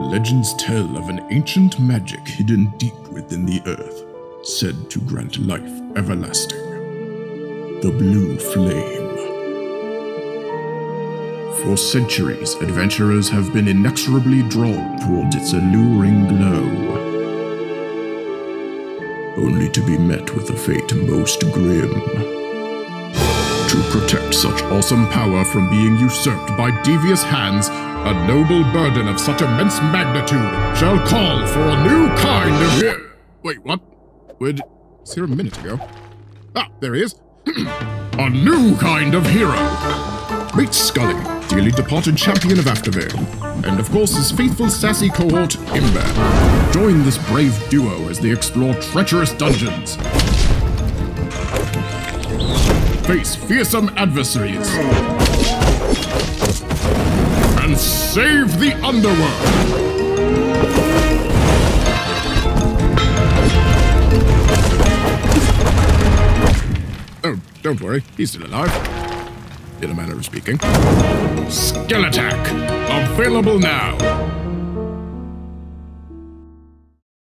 legends tell of an ancient magic hidden deep within the earth, said to grant life everlasting. The Blue Flame. For centuries, adventurers have been inexorably drawn towards its alluring glow, only to be met with a fate most grim. To protect such awesome power from being usurped by devious hands, a noble burden of such immense magnitude shall call for a new kind of hero. Wait, what? Where did... Was here a minute ago? Ah, there he is. a new kind of hero. Meet Skully, dearly departed champion of Aftervale, and of course his faithful sassy cohort, Imber. Join this brave duo as they explore treacherous dungeons. Face fearsome adversaries. Save the underworld! Oh, don't worry, he's still alive. In a manner of speaking. Skelattack! Available now!